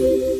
Thank you.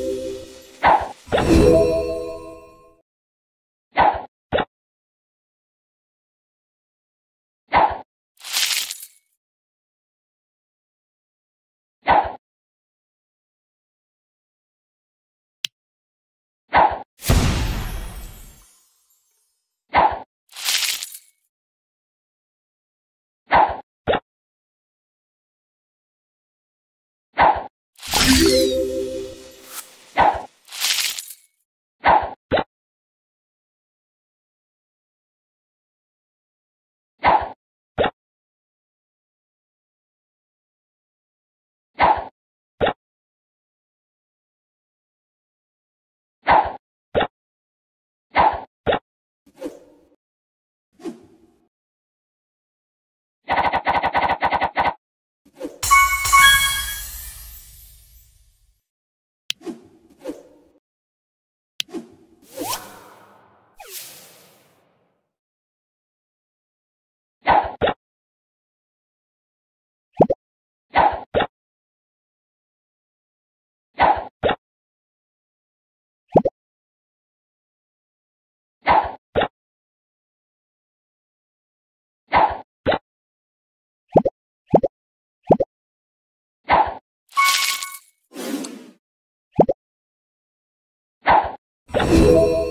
Música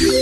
Yeah.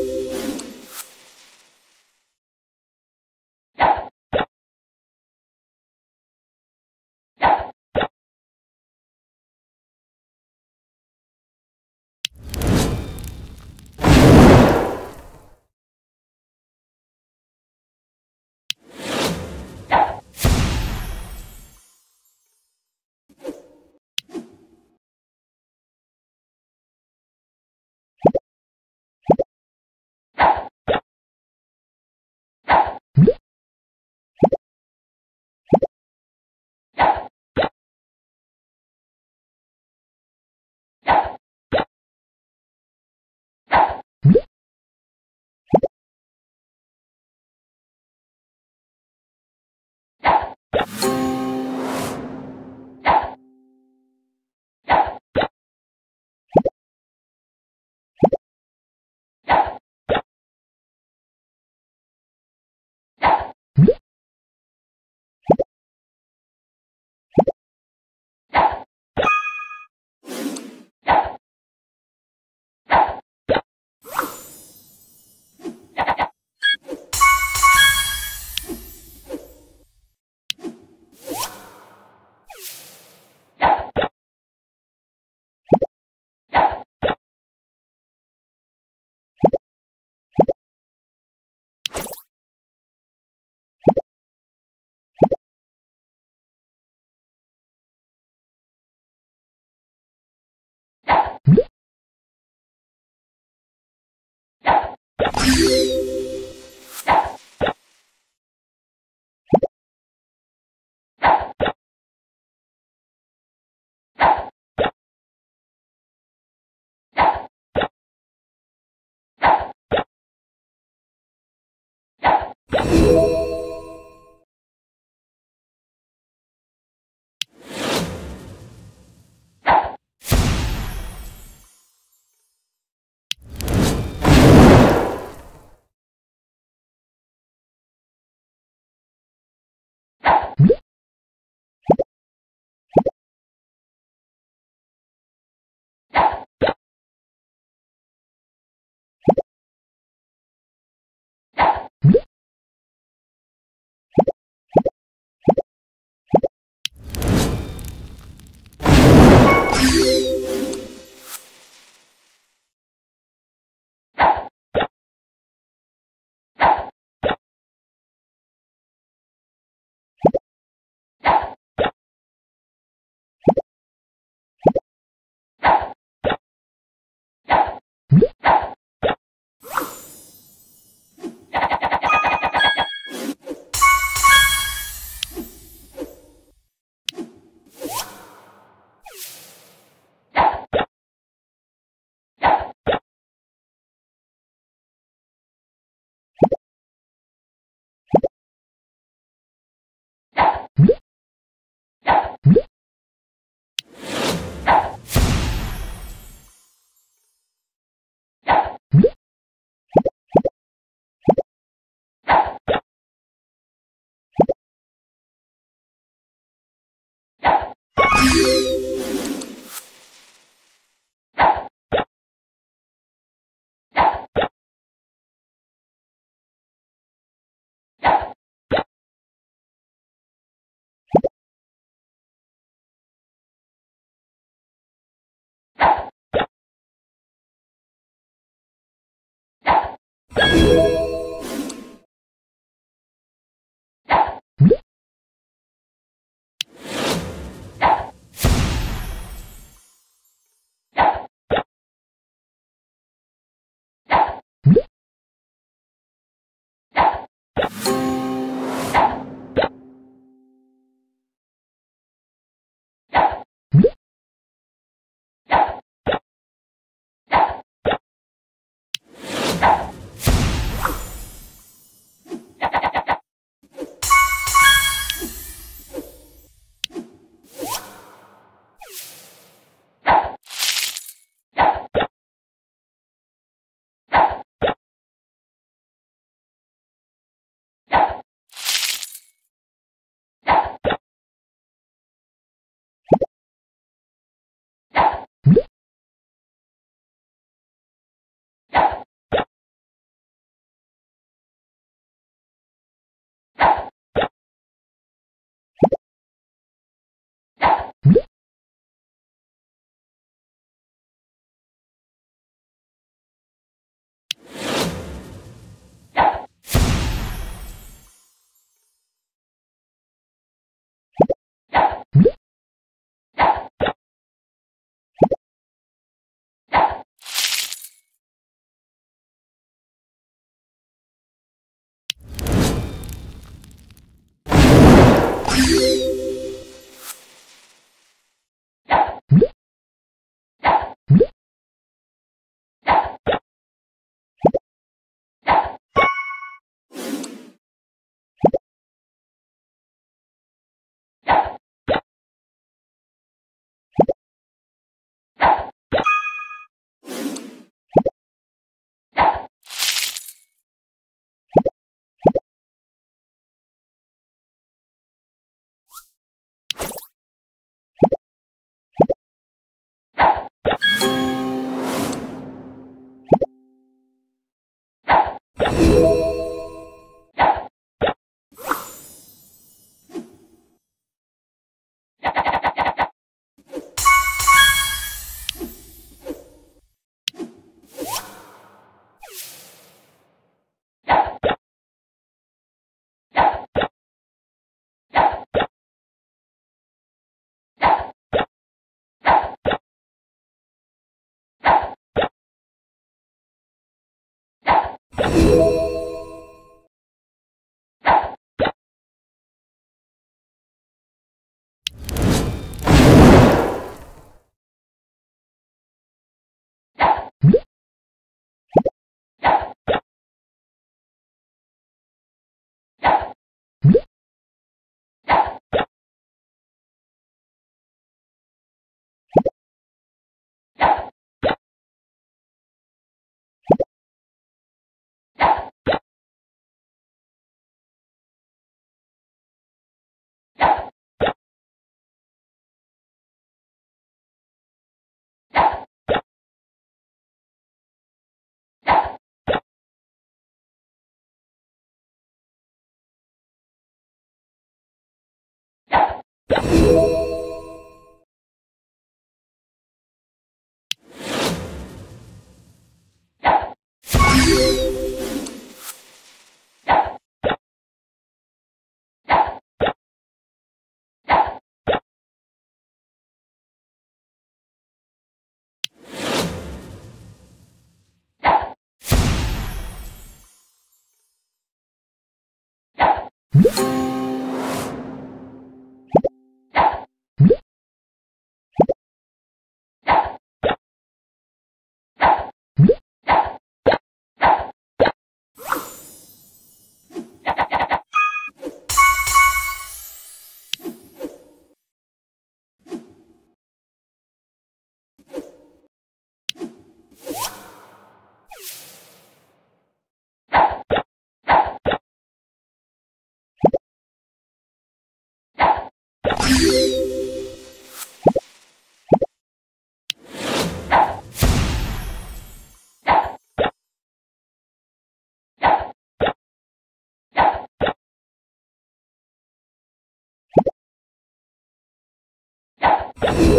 Yeah. you Yeah.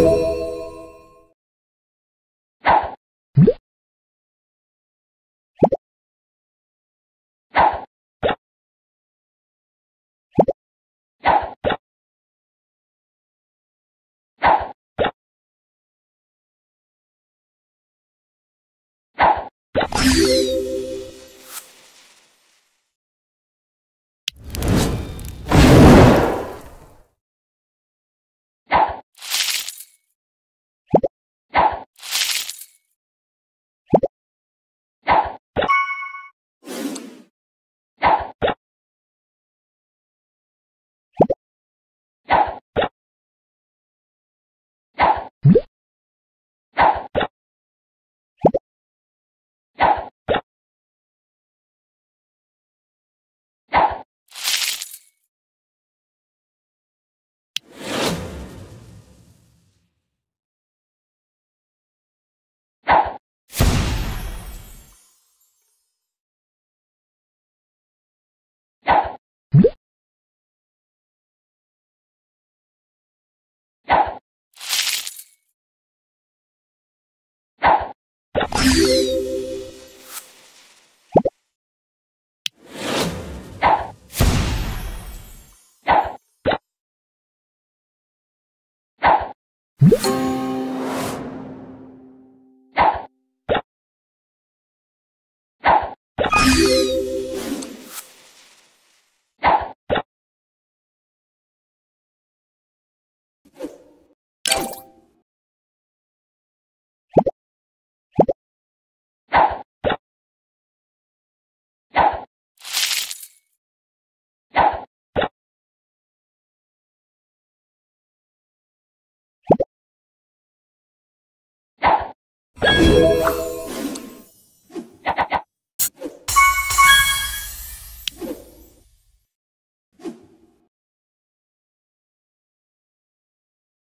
You Música